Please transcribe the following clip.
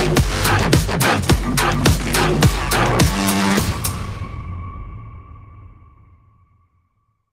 Bye.